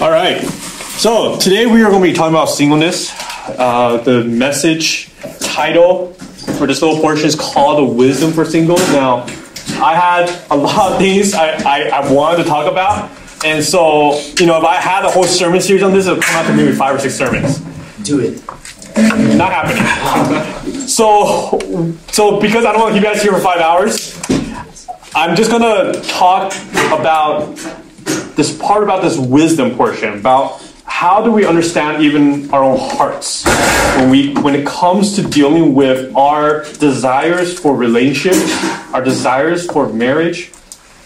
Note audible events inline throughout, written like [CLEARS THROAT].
All right. So today we are going to be talking about singleness. Uh, the message title for this little portion is called "The Wisdom for Singles." Now, I had a [LAUGHS] lot of things I, I, I wanted to talk about, and so you know, if I had a whole sermon series on this, it would come out to maybe five or six sermons. Do it. Not happening. [LAUGHS] So, so because I don't want to keep you guys here for five hours, I'm just gonna talk about this part about this wisdom portion about how do we understand even our own hearts when we when it comes to dealing with our desires for relationship, our desires for marriage,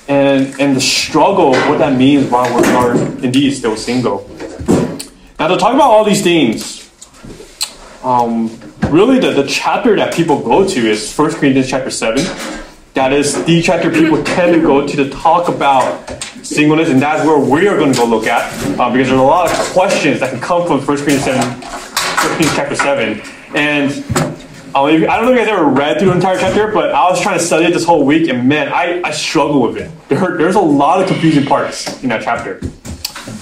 and and the struggle what that means while we are indeed still single. Now to talk about all these things, um, really the, the chapter that people go to is 1 Corinthians chapter 7. That is the chapter people tend to go to to talk about singleness, and that's where we are going to go look at uh, because there's a lot of questions that can come from 1 Corinthians 7, 1 Corinthians chapter 7. And um, I don't know if you guys ever read through the entire chapter, but I was trying to study it this whole week, and man, I, I struggle with it. There, there's a lot of confusing parts in that chapter.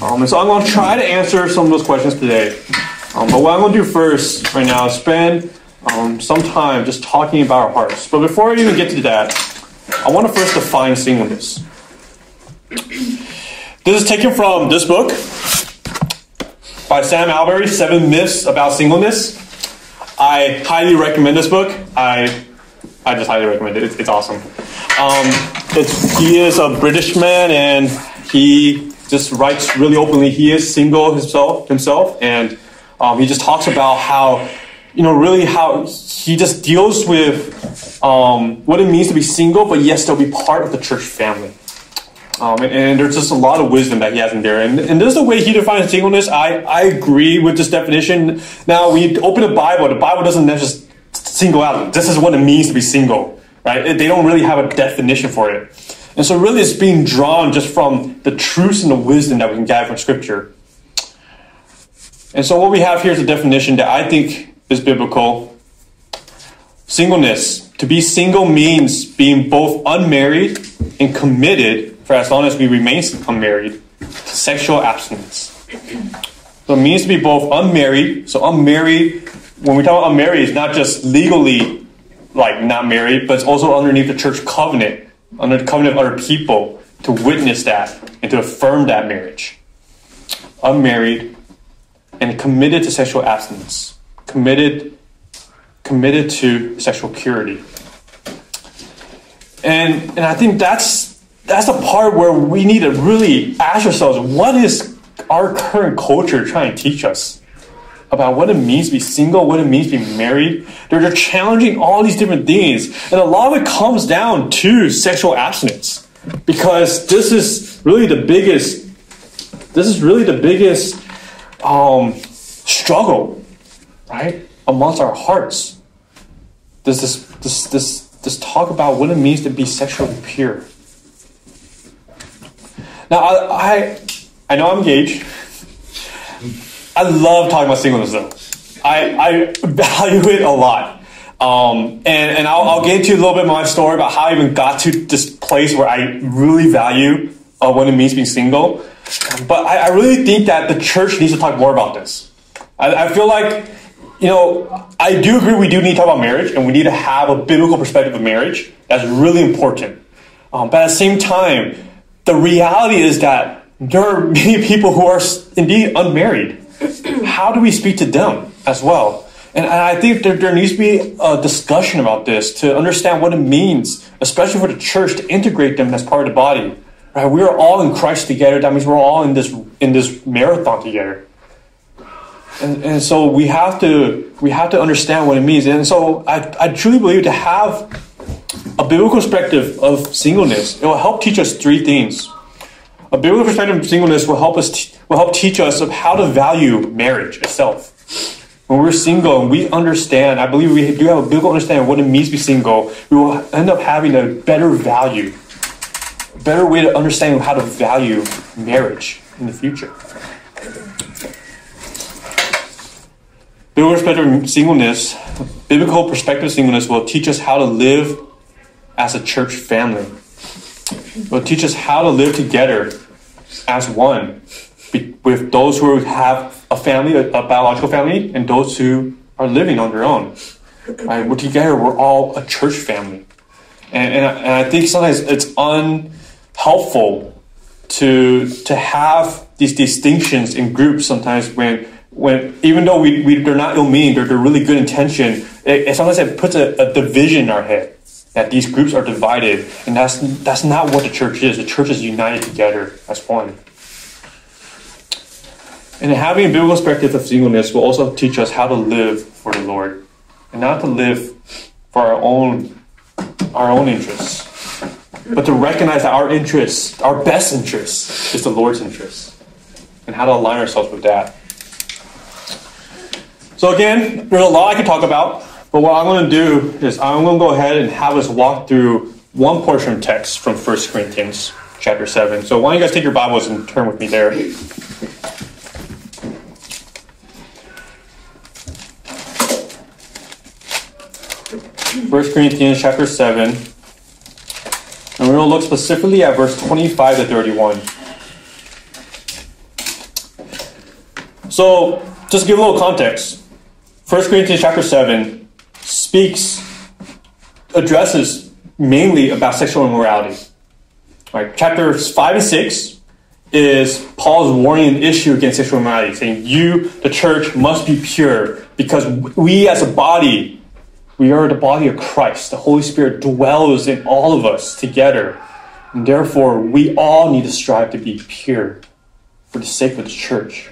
Um, and so I'm going to try to answer some of those questions today. Um, but what I'm going to do first, right now, is spend um, some time just talking about our hearts. But before I even get to that, I want to first define singleness. This is taken from this book by Sam Allberry, Seven Myths About Singleness. I highly recommend this book. I, I just highly recommend it. It's, it's awesome. Um, it's, he is a British man and he just writes really openly. He is single himself, himself and um, he just talks about how, you know, really how he just deals with um, what it means to be single, but yes, still be part of the church family. Um, and, and there's just a lot of wisdom that he has in there. And, and this is the way he defines singleness. I, I agree with this definition. Now, when you open the Bible, the Bible doesn't just single out. This is what it means to be single, right? They don't really have a definition for it. And so, really, it's being drawn just from the truths and the wisdom that we can gather from Scripture. And so, what we have here is a definition that I think is biblical. Singleness. To be single means being both unmarried and committed for as long as we remain unmarried sexual abstinence. So it means to be both unmarried. So unmarried, when we talk about unmarried, it's not just legally like not married, but it's also underneath the church covenant, under the covenant of other people to witness that and to affirm that marriage. Unmarried and committed to sexual abstinence. Committed committed to sexual purity. And and I think that's that's the part where we need to really ask ourselves what is our current culture trying to teach us about what it means to be single, what it means to be married. They're, they're challenging all these different things. And a lot of it comes down to sexual abstinence. Because this is really the biggest, this is really the biggest um, struggle, right? Amongst our hearts. This, this, this, this talk about what it means to be sexually pure. Now, I, I, I know I'm engaged. I love talking about singleness, though. I, I value it a lot. Um, and and I'll, I'll get into a little bit of my story about how I even got to this place where I really value uh, what it means being single. But I, I really think that the church needs to talk more about this. I, I feel like, you know, I do agree we do need to talk about marriage and we need to have a biblical perspective of marriage. That's really important. Um, but at the same time, the reality is that there are many [LAUGHS] people who are indeed unmarried. [CLEARS THROAT] How do we speak to them as well? And I think there, there needs to be a discussion about this to understand what it means, especially for the church, to integrate them as part of the body. Right? We are all in Christ together. That means we're all in this in this marathon together. And, and so we have to we have to understand what it means. And so I, I truly believe to have a biblical perspective of singleness, it will help teach us three things. A biblical perspective of singleness will help us t- will help teach us of how to value marriage itself. When we're single and we understand, I believe we do have a biblical understanding of what it means to be single, we will end up having a better value, a better way to understand how to value marriage in the future. Biblical perspective of singleness, biblical perspective of singleness will teach us how to live as a church family. It will teach us how to live together as one, be- with those who have a family, a, a biological family, and those who are living on their own. Right? We're together. We're all a church family, and and I, and I think sometimes it's unhelpful to to have these distinctions in groups. Sometimes when when even though we, we they're not ill meaning, they're, they're really good intention. It, it sometimes it puts a, a division in our head that these groups are divided, and that's that's not what the church is. The church is united together as one. And having a biblical perspective of singleness will also teach us how to live for the Lord, and not to live for our own our own interests, but to recognize that our interests, our best interest, is the Lord's interest, and how to align ourselves with that. So again, there's a lot I could talk about, but what I'm going to do is I'm going to go ahead and have us walk through one portion of text from 1 Corinthians chapter 7. So why don't you guys take your Bibles and turn with me there. 1 Corinthians chapter 7. And we're going to look specifically at verse 25 to 31. So, just give a little context, 1 Corinthians chapter 7 speaks, addresses mainly about sexual immorality. Right, chapters 5 and 6 is Paul's warning an issue against sexual immorality, saying, You, the church, must be pure because we as a body we are the body of Christ. The Holy Spirit dwells in all of us together. And therefore, we all need to strive to be pure for the sake of the church.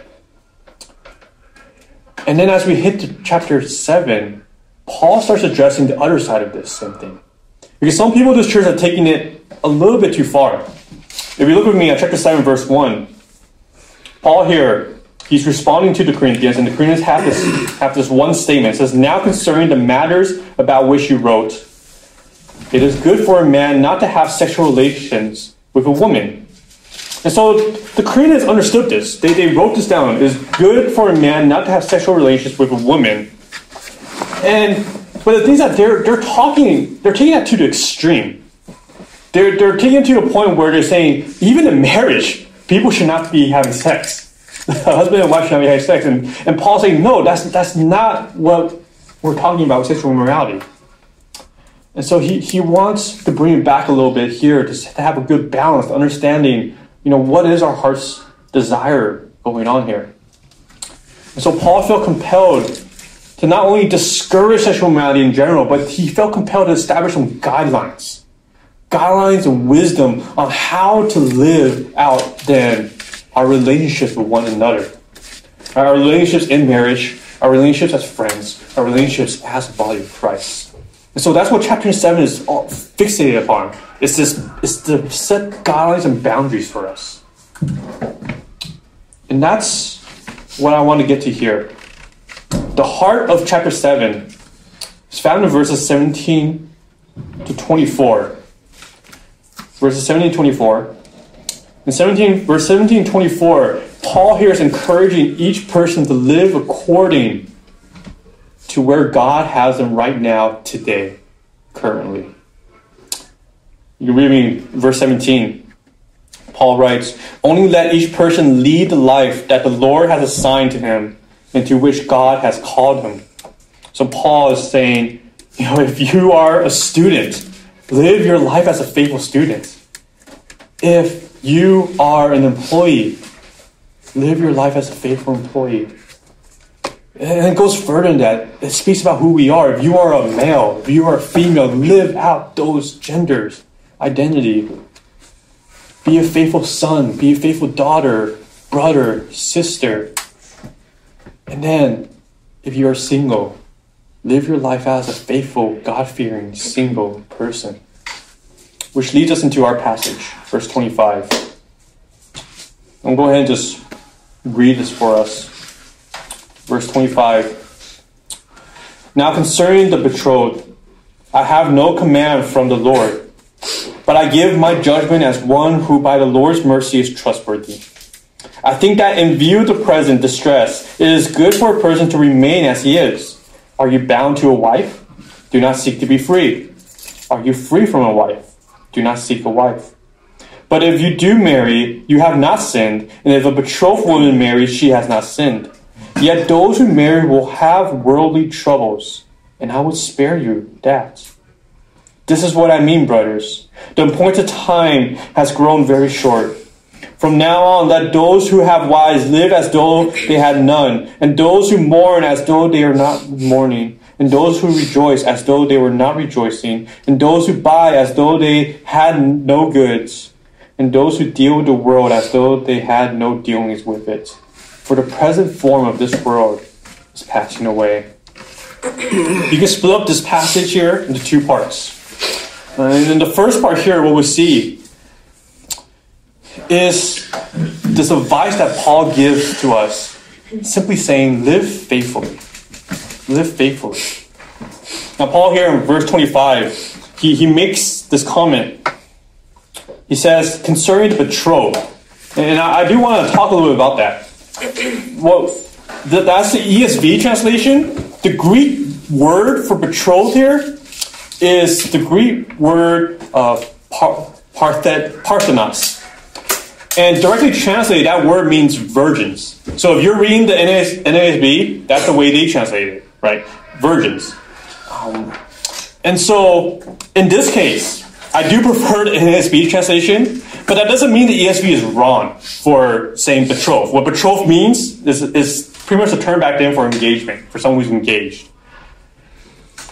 And then as we hit to chapter 7, Paul starts addressing the other side of this same thing. Because some people in this church are taking it a little bit too far. If you look with me at chapter 7, verse 1, Paul here he's responding to the Corinthians, and the Corinthians have this, have this one statement. It says, Now concerning the matters about which you wrote, it is good for a man not to have sexual relations with a woman. And so the Corinthians understood this. They, they wrote this down. It is good for a man not to have sexual relations with a woman. And but the things that they're they're talking, they're taking that to the extreme. They're they're taking it to the point where they're saying even in marriage, people should not be having sex. [LAUGHS] husband and wife should not be having sex. And, and Paul's saying, no, that's, that's not what we're talking about with sexual immorality. And so he, he wants to bring it back a little bit here to, to have a good balance, understanding, you know, what is our heart's desire going on here. And so Paul felt compelled to not only discourage sexual immorality in general, but he felt compelled to establish some guidelines. Guidelines and wisdom on how to live out then our relationships with one another, our relationships in marriage, our relationships as friends, our relationships as the body of Christ. And so that's what chapter 7 is fixated upon. It's this it's to set guidelines and boundaries for us. And that's what I want to get to here. The heart of chapter 7 is found in verses 17 to 24. Verses 17 to 24. In 17, verse 17 24, Paul here is encouraging each person to live according to where God has them right now, today, currently. You read me verse 17. Paul writes, Only let each person lead the life that the Lord has assigned to him and to which God has called him. So Paul is saying, you know, if you are a student, live your life as a faithful student. If you are an employee. Live your life as a faithful employee. And it goes further than that. It speaks about who we are. If you are a male, if you are a female, live out those genders, identity. Be a faithful son, be a faithful daughter, brother, sister. And then, if you are single, live your life as a faithful, God fearing, single person. Which leads us into our passage, verse 25. I'm going to go ahead and just read this for us. Verse 25. Now concerning the betrothed, I have no command from the Lord, but I give my judgment as one who by the Lord's mercy is trustworthy. I think that in view of the present distress, it is good for a person to remain as he is. Are you bound to a wife? Do not seek to be free. Are you free from a wife? Do not seek a wife. But if you do marry, you have not sinned, and if a betrothed woman marries, she has not sinned. Yet those who marry will have worldly troubles, and I would spare you that. This is what I mean, brothers. The appointed time has grown very short. From now on, let those who have wives live as though they had none, and those who mourn as though they are not mourning, and those who rejoice as though they were not rejoicing, and those who buy as though they had no goods, and those who deal with the world as though they had no dealings with it. For the present form of this world is passing away. You can split up this passage here into two parts. And in the first part here, what we see is this advice that Paul gives to us, simply saying, live faithfully. Live faithfully. Now, Paul here in verse 25, he, he makes this comment. He says, concerning the betrothed. And I, I do want to talk a little bit about that. [CLEARS THROAT] Well, that's the ESV translation. The Greek word for betrothed here is the Greek word uh, par- parthet, parthenos. And directly translated, that word means virgins. So if you're reading the NASB, that's the way they translate it, right? Virgins. Um, and so in this case, I do [LAUGHS] prefer the NASB translation, but that doesn't mean the ESV is wrong for saying betrothed. What betrothed means is, is pretty much a term back then for engagement, for someone who's engaged.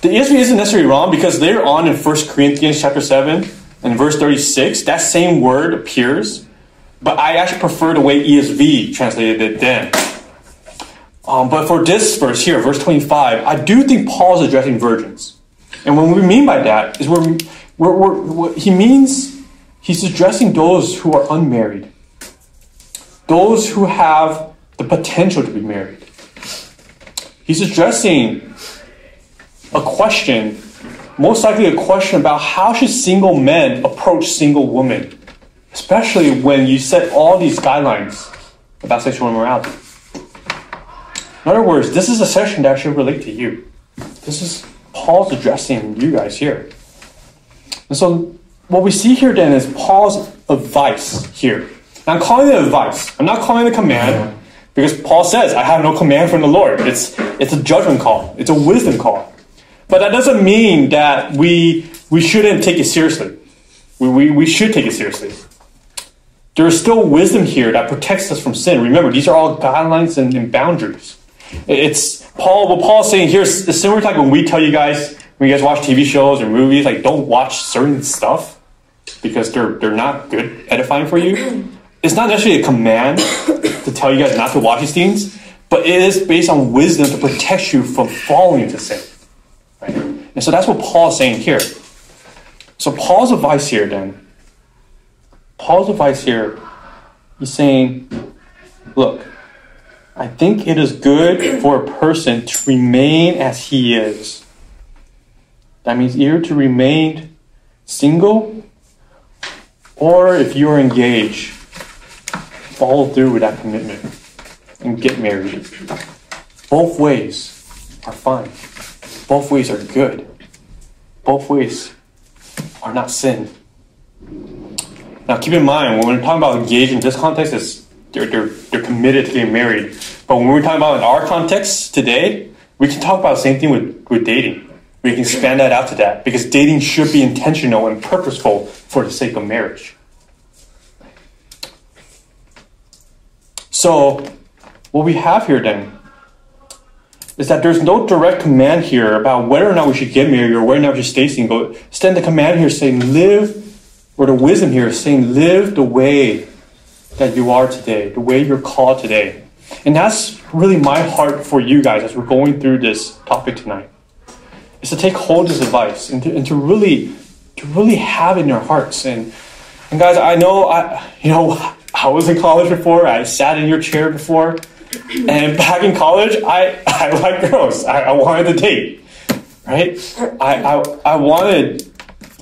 The ESV isn't necessarily wrong because later on in 1 Corinthians chapter 7 and verse 36, that same word appears, but I actually prefer the way ESV translated it then. Um, but for this verse here, verse 25, I do think Paul's addressing virgins. And what we mean by that is we're, we're, we're, what he means he's addressing those who are unmarried, those who have the potential to be married. He's addressing a question, most likely a question about how should single men approach single women, especially when you set all these guidelines about sexual immorality. In other words, this is a session that should relate to you. This is Paul's addressing you guys here. And so what we see here then is Paul's advice here. Now, I'm calling it advice. I'm not calling it a command because Paul says, I have no command from the Lord. It's, it's a judgment call. It's a wisdom call. But that doesn't mean that we, we shouldn't take it seriously. We, we, we should take it seriously. There is still wisdom here that protects us from sin. Remember, these are all guidelines and, and boundaries. It's Paul. What Paul's saying here is similar to like when we tell you guys when you guys watch TV shows or movies, like don't watch certain stuff because they're they're not good edifying for you. It's not necessarily a command to tell you guys not to watch these things, but it is based on wisdom to protect you from falling into sin. Right? And so that's what Paul's saying here. So Paul's advice here then, Paul's advice here, he's saying, look, I think it is good for a person to remain as he is. That means either to remain single or if you're engaged, follow through with that commitment and get married. Both ways are fine. Both ways are good. Both ways are not sin. Now, keep in mind, when we're talking about engaged in this context, is they're, they're, they're committed to getting married. But when we're talking about in our context today, we can talk about the same thing with, with dating. We can expand that out to that because dating should be intentional and purposeful for the sake of marriage. So, what we have here then is that there's no direct command here about whether or not we should get married or whether or not we should stay single. Instead, the command here is saying live, or the wisdom here is saying live the way that you are today, the way you're called today. And that's really my heart for you guys as we're going through this topic tonight. Is to take hold of this advice and to, and to really to really have in your hearts. And and guys, I know I you know [LAUGHS] I was in college before, I sat in your chair before. And back in college, I, [LAUGHS] I liked girls. I, I wanted to date, right? I, I, I wanted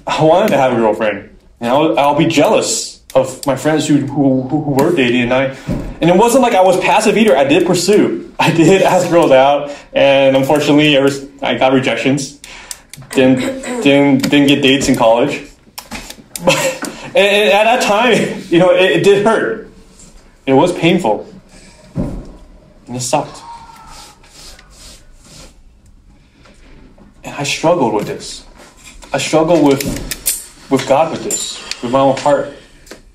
I wanted to have a girlfriend, and I'll, I'll be jealous of my friends who, who, who were dating, and I and it wasn't like I was passive either. I did pursue. [LAUGHS] I did ask girls out, and unfortunately, was, I got rejections. Didn't [COUGHS] didn't didn't get dates in college, but [LAUGHS] And, and at that time, you know, it, it did hurt. It was painful. And it sucked. And I struggled with this. I struggled with with God with this, with my own heart,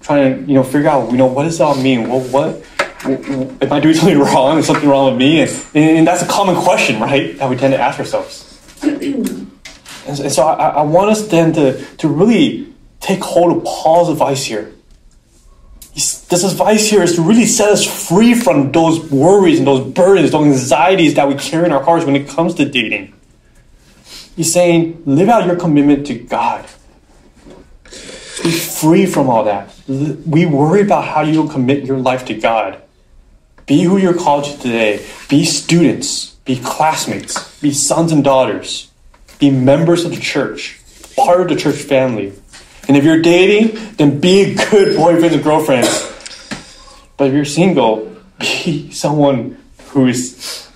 trying to you know figure out you know what does that mean? Well, what am I doing [LAUGHS] something wrong? Is something wrong with me? And, and that's a common question, right? That we tend to ask ourselves. [CLEARS THROAT] and so I, I want us then to to really take hold of Paul's advice here. This advice here is to really set us free from those worries and those burdens, those anxieties that we carry in our hearts when it comes to dating. He's saying, live out your commitment to God. Be free from all that. We worry about how you commit your life to God. Be who you're called to today. Be students. Be classmates. Be sons and daughters. Be members of the church. Part of the church family. And if you're dating, then be a good boyfriend and girlfriend. But if you're single, be someone who is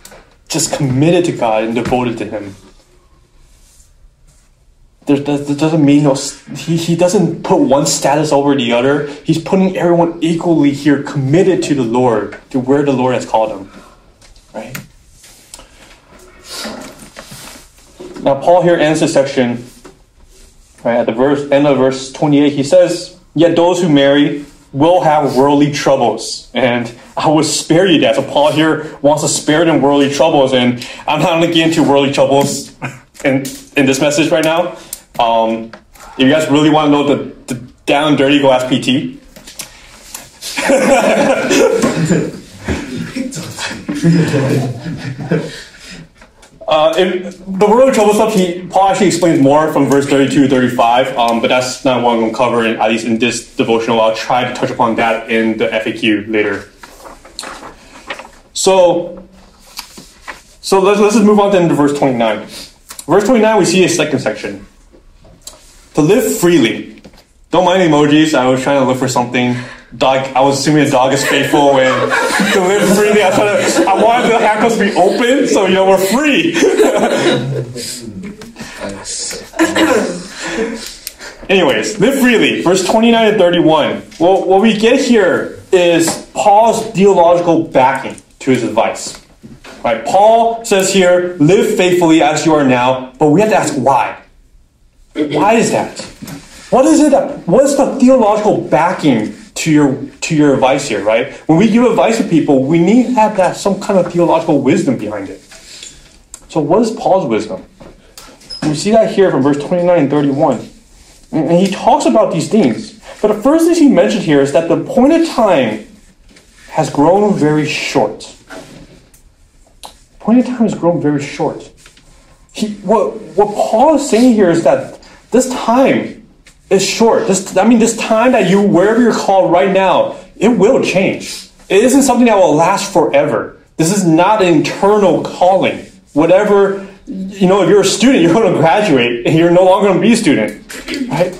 just committed to God and devoted to Him. There, that doesn't mean no, he, he doesn't put one status over the other. He's putting everyone equally here committed to the Lord, to where the Lord has called them. Right? Now, Paul here ends this section right, at the verse, end of verse 28. He says, Yet those who marry will have worldly troubles. And I will spare you that. So Paul here wants to spare them worldly troubles. And I'm not going to get into worldly troubles in, in this message right now. Um, if you guys really want to know the, the down dirty, go ask PT. uh, the worldly trouble stuff, he, Paul actually explains more from verse 32 to 35, um, but that's not what I'm going to cover, in, at least in this devotional. I'll try to touch upon that in the FAQ later. So, so let's, let's just move on then to verse 29. Verse 29, we see a second section to live freely. Don't mind emojis. I was trying to look for something. Dog. I was assuming a dog is faithful and [LAUGHS] to live freely. I to. I wanted the handcuffs to be open, so you know we're free. [LAUGHS] Anyways, live freely. Verse 29 and 31. Well, what we get here is Paul's theological backing to his advice. Right? Paul says here, live faithfully as you are now, but we have to ask why. Why is that? What is it what's the theological backing to your, to your advice here, right? When we give advice to people, we need to have that, some kind of theological wisdom behind it. So what is Paul's wisdom? we see that here from verse 29 and 31. And he talks about these things. But the first thing he mentioned here is that the appointed time has grown very short. Appointed time has grown very short. He, what, what Paul is saying here is that this time is short. This, I mean, this time that you, wherever you're called right now, it will change. It isn't something that will last forever. This is not an internal calling. Whatever, you know, if you're a student, [LAUGHS] you're going to graduate and you're no longer going to be a student, right?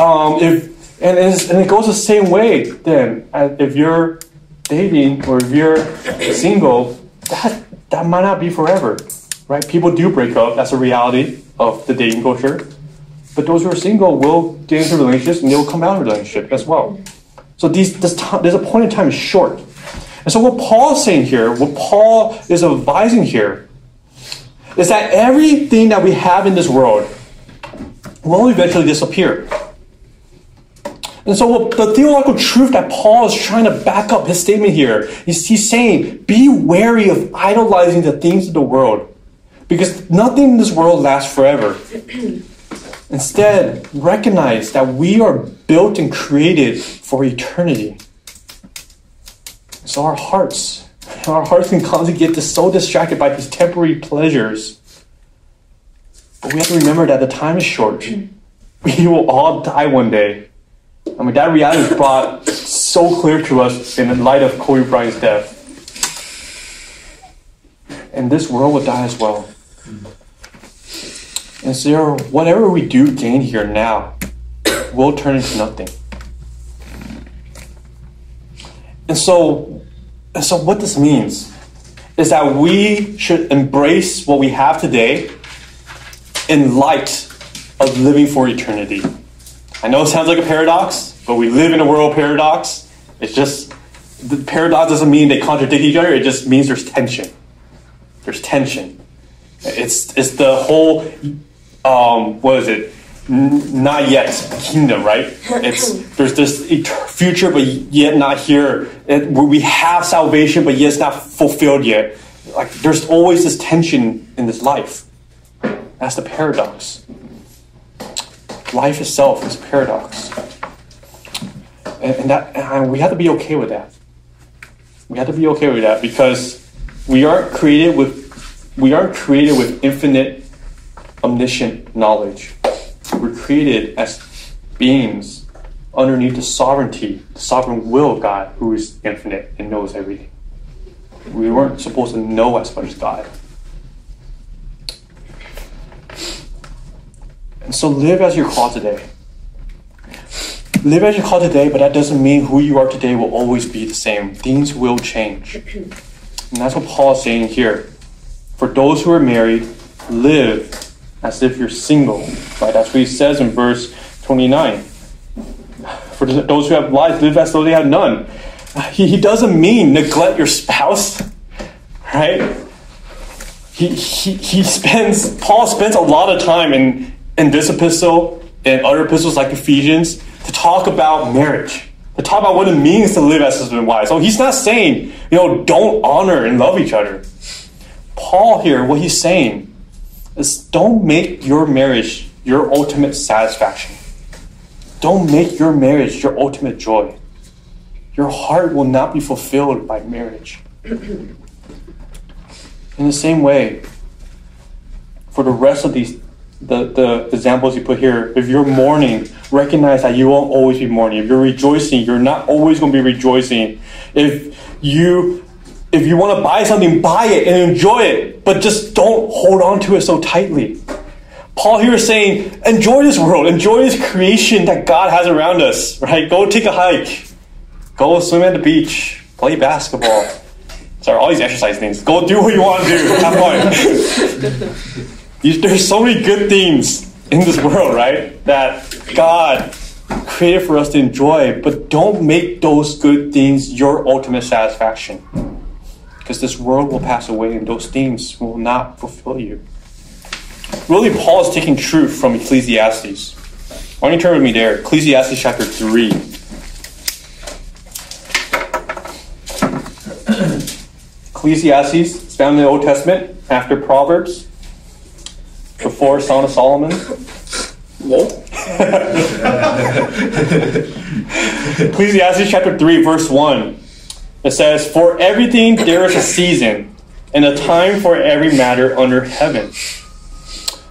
Um, if, and, and it goes the same way then. If you're dating or if you're single, that, that might not be forever, right? People do break up. That's a reality of the dating culture. But those who are single will get into relationships and they will come out of relationship as well. So these, this time, there's a point in time is short. And so what Paul is saying here, what Paul is advising here, is that everything that we have in this world will eventually disappear. And so the theological truth that Paul is trying to back up his statement here is he's saying, be wary of idolizing the things of the world. Because nothing in this world lasts forever. [CLEARS THROAT] Instead, recognize that we are built and created for eternity. So our hearts, [LAUGHS] our hearts can constantly get so distracted by these temporary pleasures. But we have to remember that the time is short. [LAUGHS] We will all die one day. I mean, that reality is brought so clear to us in the light of Kobe Bryant's death. And this world will die as well. And so, whatever we do gain here now will turn into nothing. And so, and so what this means is that we should embrace what we have today in light of living for eternity. I know it sounds like a paradox, but we live in a world paradox. It's just the paradox doesn't mean they contradict each other. It just means there's tension. There's tension. It's it's the whole um, what is it? N- not yet kingdom, right? [CLEARS THROAT] It's there's this future, but yet not here. It, we have salvation, but yet it's not fulfilled yet. Like there's always this tension in this life. That's the paradox. Life itself is paradox, and, and that and we have to be okay with that. We have to be okay with that because we aren't created with we aren't created with infinite omniscient knowledge. We're created as beings underneath the sovereignty, the sovereign will of God, who is infinite and knows everything. We weren't supposed to know as much as God. And so live as you're called today. Live as you're called today, but that doesn't mean who you are today will always be the same. Things will change. And that's what Paul is saying here. For those who are married, live as if you're single. Right? That's what he says in verse 29. For those who have wives, live as though they have none. He, he doesn't mean neglect your spouse, right? He, he, he spends, Paul spends a lot of time in, in this epistle and other epistles like Ephesians to talk about marriage, to talk about what it means to live as husband and wife. So he's not saying, you know, don't honor and love each other. Paul here, what he's saying is don't make your marriage your ultimate satisfaction. Don't make your marriage your ultimate joy. Your heart will not be fulfilled by marriage. [CLEARS THROAT] In the same way, for the rest of these the, the examples you put here, if you're mourning, recognize that you won't always be mourning. If you're rejoicing, you're not always going to be rejoicing. If you if you want to buy something, buy it and enjoy it, but just don't hold on to it so tightly. Paul here is saying, enjoy this world, enjoy this creation that God has around us, right? Go take a hike, go swim at the beach, play basketball. Sorry, all these exercise things. Go do what you want to do. Have fun. [LAUGHS] There's so many good things in this world, right? That God created for us to enjoy, but don't make those good things your ultimate satisfaction. Because this world will pass away and those things will not fulfill you. Really, Paul is taking truth from Ecclesiastes. Why don't you turn with me there? Ecclesiastes chapter 3. [CLEARS THROAT] Ecclesiastes is found in the Old Testament after Proverbs before Song of Solomon. [LAUGHS] Ecclesiastes chapter 3, verse 1. It says, For everything there is a season, and a time for every matter under heaven.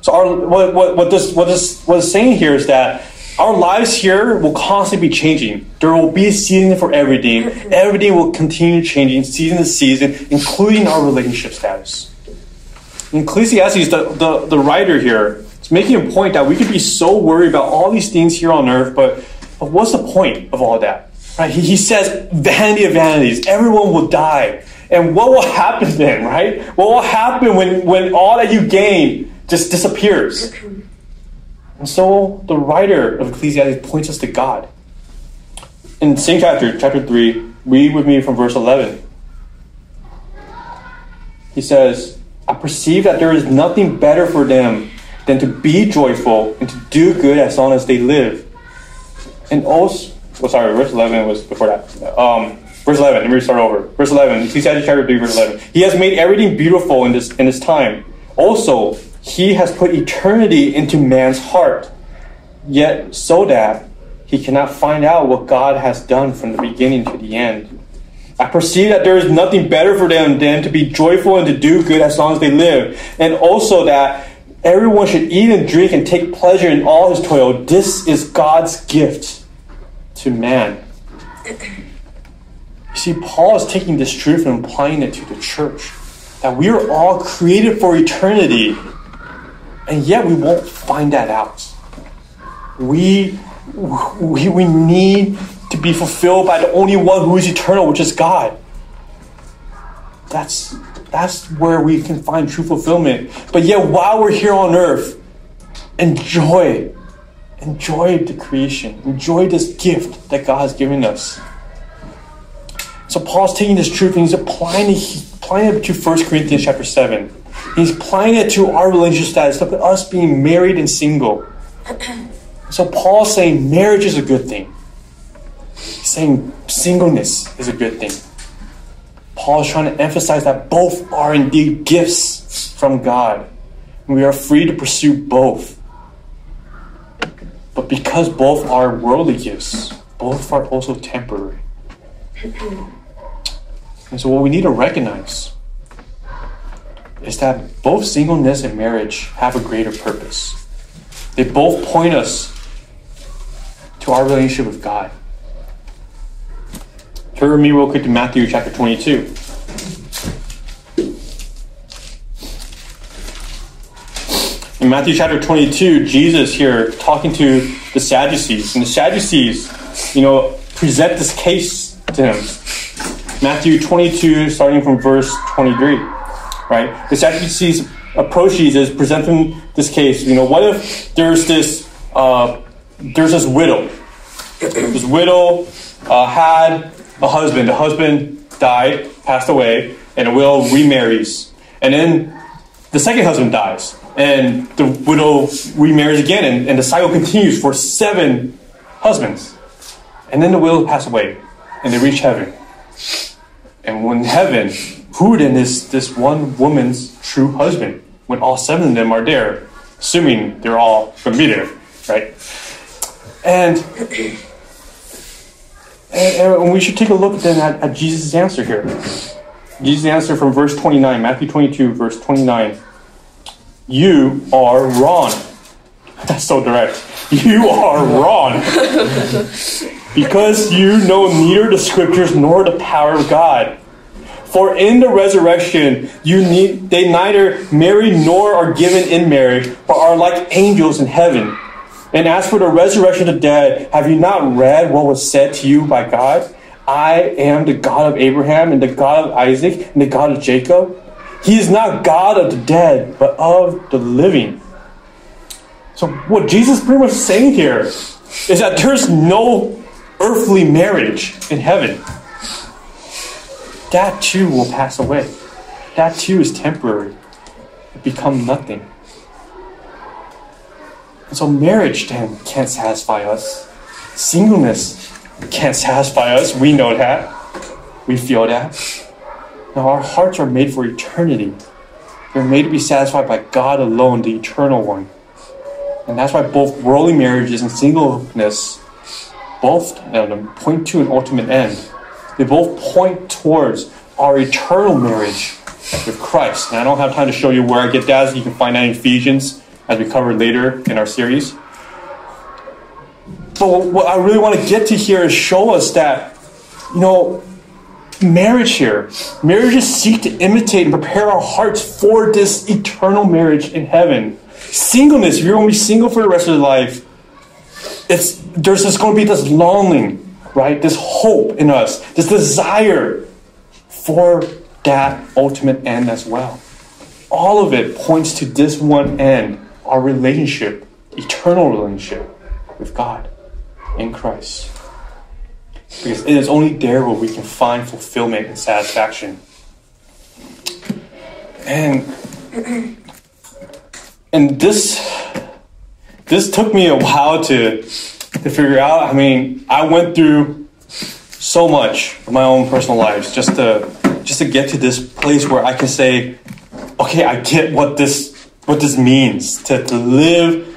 So our, what, what, what, this, what, this, what it's saying here is that our lives here will constantly be changing. There will be a season for everything. Everything will continue changing season to season, including our relationship status. In Ecclesiastes, the, the, the writer here is making a point that we could be so worried about all these things here on earth, but, but what's the point of all that? Right? He, he says, vanity of vanities, everyone will die. And what will happen then, right? What will happen when, when all that you gain just disappears? And so the writer of Ecclesiastes points us to God. In the same chapter, chapter 3, read with me from verse 11. He says, I perceive that there is nothing better for them than to be joyful and to do good as long as they live. And also, well, sorry, verse 11 was before that. Um, verse 11, let me start over. Verse 11, Ecclesiastes chapter 3, verse 11. He has made everything beautiful in this, in this time. Also, he has put eternity into man's heart, yet so that he cannot find out what God has done from the beginning to the end. I perceive that there is nothing better for them than to be joyful and to do good as long as they live. And also that everyone should eat and drink and take pleasure in all his toil. This is God's gift to man. You see, Paul is taking this truth and applying it to the church. That we are all created for eternity, and yet we won't find that out. We, we, we need to be fulfilled by the only one who is eternal, which is God. That's, that's where we can find true fulfillment. But yet, while we're here on earth, enjoy, enjoy the creation, enjoy this gift that God has given us. So Paul's taking this truth and he's applying it, applying it to 1 Corinthians chapter 7. He's applying it to our relationship status. to us being married and single. [CLEARS THROAT] So Paul's saying marriage is a good thing. He's saying singleness is a good thing. Paul is trying to emphasize that both are indeed gifts from God. We are free to pursue both. But because both are worldly gifts, both are also temporary. And so, what we need to recognize is that both singleness and marriage have a greater purpose. They both point us to our relationship with God. Turn with me real quick to Matthew chapter 22. In Matthew chapter 22, Jesus here talking to the Sadducees. And the Sadducees, you know, present this case to him. Matthew 22, starting from verse 23, right? The Sadducees approach Jesus, presenting this case. You know, what if there's this, uh, there's this widow. This widow uh, had a husband. The husband died, passed away, and the widow remarries. And then the second husband dies and the widow remarries again, and, and the cycle continues for seven husbands. And then the widow passes away, and they reach heaven. And when heaven, who then is this one woman's true husband? When all seven of them are there, assuming they're all going to be there, right? And, and, we should take a look then at, at Jesus' answer here. Jesus' answer from verse 29, Matthew 22, verse 29 you are wrong. That's so direct. You are wrong. because you know neither the scriptures nor the power of God. For in the resurrection, you need, they neither marry nor are given in marriage, but are like angels in heaven. And as for the resurrection of the dead, have you not read what was said to you by God? I am the God of Abraham and the God of Isaac and the God of Jacob. He is not God of the dead, but of the living. So, what Jesus is pretty much saying here is that there's no earthly marriage in heaven. That too will pass away. That too is temporary. It become nothing. And so marriage then can't satisfy us. Singleness can't satisfy us. We know that. We feel that. Now, our hearts are made for eternity. They're made to be satisfied by God alone, the eternal one. And that's why both worldly marriages and singleness both uh, point to an ultimate end. They both point towards our eternal marriage with Christ. And I don't have time to show you where I get that. You can find that in Ephesians as we cover later in our series. But what I really want to get to here is show us that, you know, marriage here. Marriages seek to imitate and prepare our hearts for this eternal marriage in heaven. Singleness, if you're going to be single for the rest of your life, it's there's just going to be this longing, right? This hope in us, this desire for that ultimate end as well. All of it points to this one end, our relationship, eternal relationship with God in Christ. Because it is only there where we can find fulfillment and satisfaction. And and this this took me a while to to figure out. I mean, I went through so much of my own personal lives just to just to get to this place where I can say, okay, I get what this what this means to, to live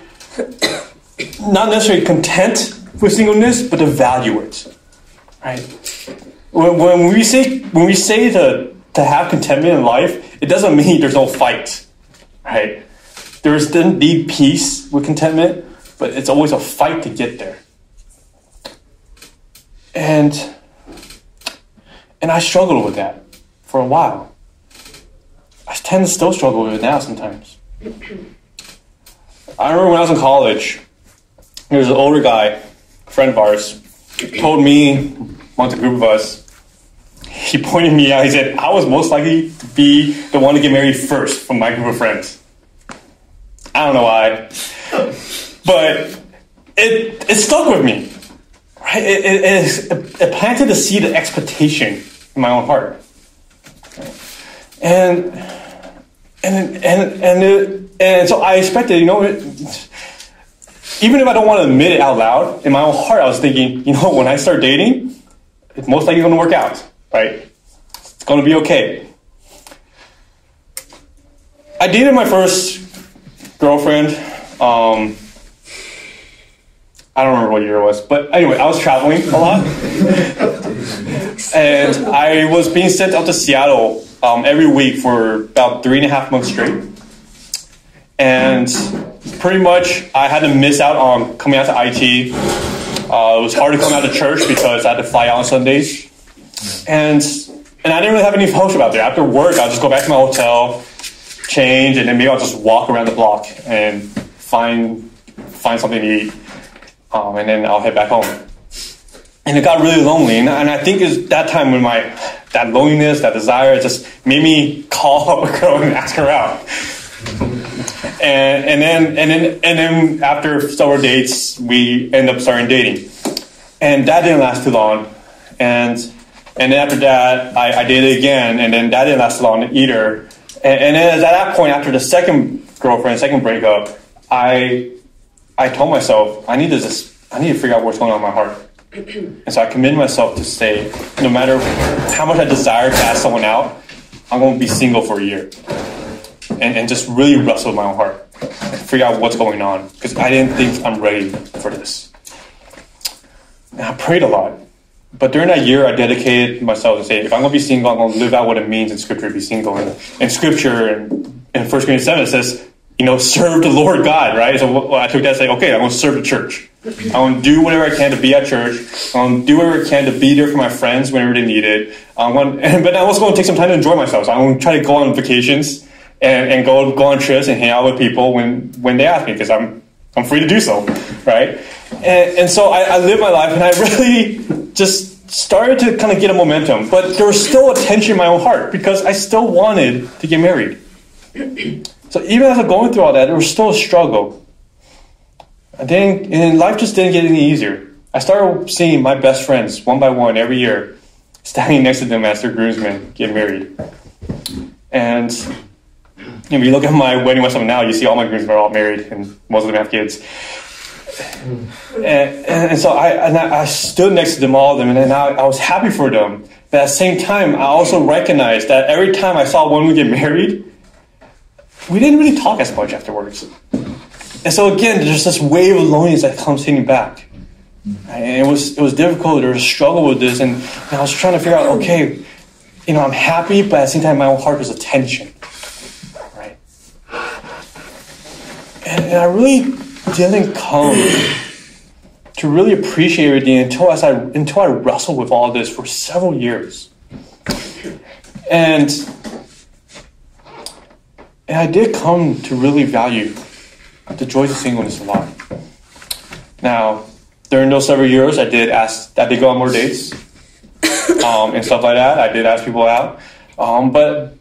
not necessarily content with singleness, but to value it. Right? When, when we say when we say to to have contentment in life, it doesn't mean [LAUGHS] there's no fight. Right? There's indeed peace with contentment, but it's always a fight to get there. And and I struggled with that for a while. I tend to still struggle with it now sometimes. I remember when I was in college, there was an older guy, friend of ours, told me, amongst a group of us, he pointed me out. He said, I was most likely to be the one to get married first from my group of friends. I don't know why. But it, it stuck with me. Right? It, it, it, it planted the seed of expectation in my own heart. And and and and it, and so I expected, you know, even if I don't want to admit it out loud, in my own heart, I was thinking, you know, when I start dating, it's most likely going to work out, right? It's going to be okay. I dated my first girlfriend. Um, I don't remember what year it was, but anyway, I was traveling a lot, and I was being sent out to Seattle um, every week for about three and a half months straight. And pretty much, I had to miss out on coming out to IT. Uh, it was hard to come out to church because I had to fly out on Sundays, and and I didn't really have any fellowship out there. After work, I'll just go back to my hotel, change, and then maybe I'll just walk around the block and find find something to eat, um, and then I'll head back home. And it got really lonely, and, and I think it's that time when my that loneliness, that desire, just made me [LAUGHS] call up a girl and ask her out. [LAUGHS] And, and then and then and then after several dates, we end up starting dating, and that didn't last too long. And and then after that, I, I dated again, and then that didn't last long either. And, and then at that point, after the second girlfriend, second breakup, I I told myself I need to just I need to figure out what's going on in my heart. And so I committed myself to say, no matter how much I desire to ask someone out, I'm going to be single for a year. And, and just really wrestle with my own heart and figure out what's going on. Because I didn't think I'm ready for this. And I prayed a lot. But during that year, I dedicated myself to say, if I'm going to be single, I'm going to live out what it means in Scripture to be single. And in Scripture, in, in 1 Corinthians 7, it says, you know, serve the Lord God, right? So I took that to say, okay, I'm going to serve the church. I'm going to do whatever I can to be at church. I'm going to do whatever I can to be there for my friends whenever they need it. I want, [LAUGHS] but I also want to take some time to enjoy myself. So I'm going to try to go on vacations and, and go go on trips and hang out with people when when they ask me because I'm I'm free to do so, right? And, and so I, I lived my life and I [LAUGHS] really just started to kind of get a momentum. But there was still a tension in my own heart because I still wanted to get married. So even as I'm going through all that, there was still a struggle. I didn't, and life just didn't get any easier. I started seeing my best friends one by one every year, standing next to them as their groomsmen get married. And if you look at my wedding website now, you see all my groomsmen are all married, and most of them have kids. And, and, so I, and I, stood next to them, all of them, and I, I was happy for them. But at the same time, I also recognized that every time I saw one would get married, we didn't really talk as much afterwards. And so again, there's this wave of loneliness that comes hitting back. And it was it was difficult. There was a struggle with this, and, and I was trying to figure out, okay, you know, I'm happy, but at the same time, my own heart was a tension, And, I really didn't come to really appreciate everything until as I until I wrestled with all this for several years, and and I did come to really value the joys of singleness a lot. Now, during those several years, I did ask, I did go on more dates um, and stuff like that. I did ask people out, um, but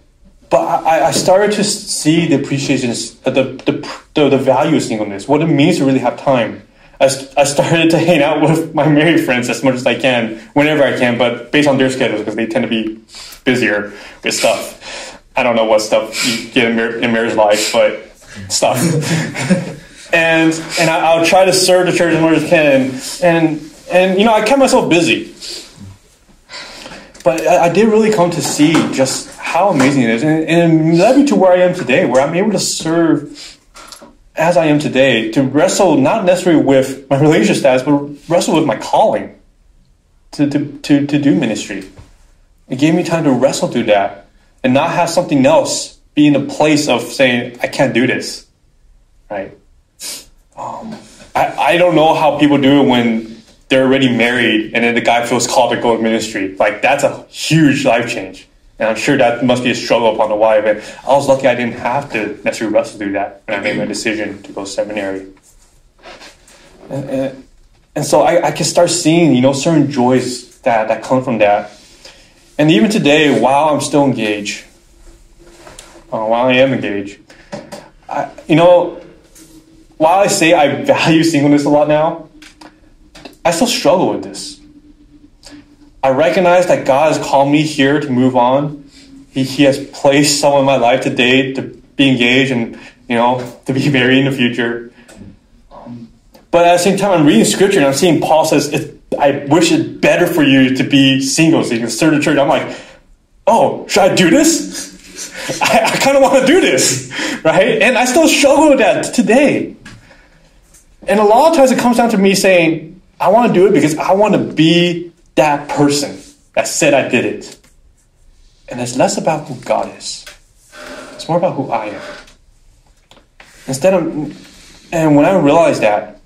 but I, I, started to see the appreciation, uh, the, the, the, the value of singleness, what it means to really have time. I, I started to hang out with my married friends as much as I can, whenever I can, but based on their schedules, because they tend to be busier with stuff. I don't know what stuff you get in, mar- in marriage life, but stuff. [LAUGHS] and and I, will try to serve the church as much as I can. And and you know, I kept myself busy. But I, I did really come to see just how amazing it is, and, and it led me to where I am today, where I'm able to serve as I am today, to wrestle not necessarily with my relationship status, but wrestle with my calling to, to, to, to do ministry. It gave me time to wrestle through that and not have something else be in the place of saying, I can't do this. Right? Um, I, I don't know how people do it when they're already married and then the guy feels called to go in ministry. Like, that's a huge life change. And I'm sure that must be a struggle upon the wife. And I was lucky I didn't have to necessarily wrestle through that when I made my decision to go seminary. And, and, and so I, I can start seeing, you know, certain joys that, that come from that. And even today, while I'm still engaged, uh, while I am engaged, I, you know, while I say I value singleness a lot now, I still struggle with this. I recognize that God has called me here to move on. He, he has placed someone in my life today to be engaged, and you know, to be [LAUGHS] married in the future. But at the same time, I'm reading scripture and I'm seeing Paul says, I wish it better for you to be single so you can serve the church. I'm like, oh, should I do this? [LAUGHS] I, I kind of want to do this, [LAUGHS] right? And I still struggle with that today. And a lot of times it comes down to me saying, I want to do it because I want to be that person that said I did it. And it's less about who God is, it's more about who I am. Instead of, and when I realized that,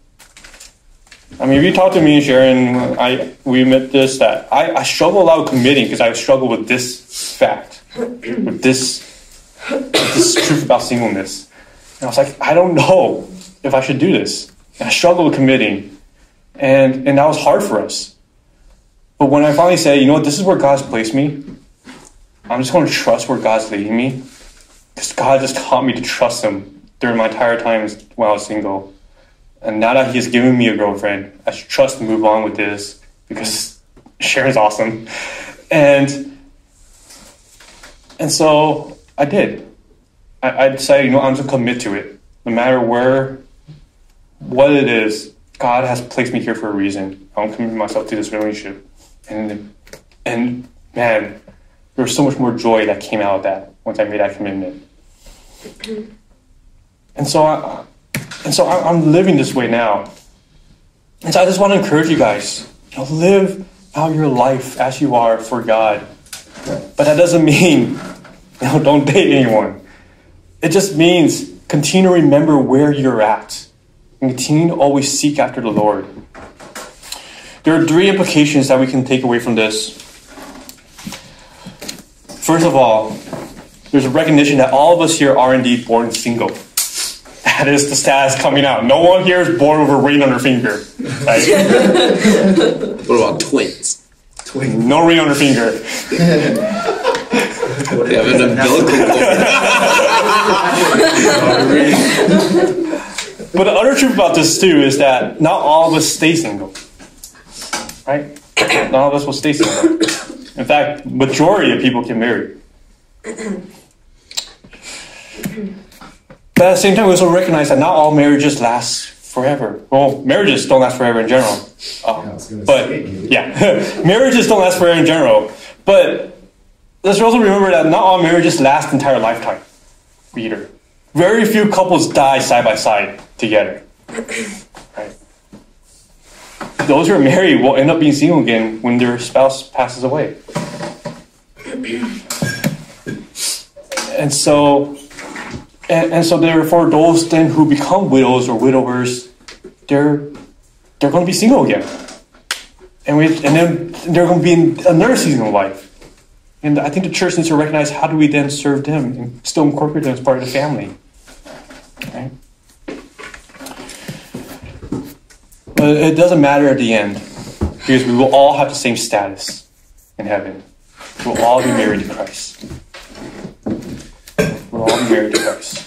I mean, if you talk to me, Sharon, I we admit this that I, I struggle a lot with committing because I struggle with this fact, with this with this truth about singleness. And I was like, I don't know if I should do this. And I struggle with committing, and and that was hard for us. But when I finally said, you know what, this is where God's placed me, I'm just going to trust where God's leading me, because God just taught me to trust Him during my entire time when I was single and now that he's given me a girlfriend, I should trust and move on with this because [LAUGHS] Sharon's awesome. And and so I did. I, I decided, you know, I'm just gonna commit to it. No matter where what it is, God has placed me here for a reason. I'm committing myself to this relationship. And and man, there was so much more joy that came out of that once I made that commitment. And so I and so I'm living this way now. And so I just want to encourage you guys, you know, live out your life as you are for God. But that doesn't mean, [LAUGHS] you know, don't date anyone. It just means continue to remember where you're at and continue to always seek after the Lord. There are three implications that we can take away from this. First of all, there's a recognition that all of us here are indeed born single. That is the status coming out. No one here is born with a ring on their finger. Right? [LAUGHS] what about twins? Twins. No ring on their finger. they have an umbilical cord. [LAUGHS] But the other truth about this too is that not all of us stay single. Right? [COUGHS] Not all of us will stay single. In fact, majority of people get married. But at the same time, we also recognize that not all marriages last forever. Well, marriages don't last forever in general. Uh, yeah, but yeah, [LAUGHS] marriages don't last forever in general. But let's also remember that not all marriages last entire lifetime either. Very few couples die side by side together. Those who are married will end up being single again when their spouse passes away. And so and, and so therefore those then who become widows or widowers, they're they're going to be single again. And we and then they're going to be in another season of life. And I think the church needs to recognize how do we then serve them and still incorporate them as part of the family. Right? But it doesn't matter at the end because we will all have the same status in heaven. We'll all be married to Christ. We'll all be married to Christ.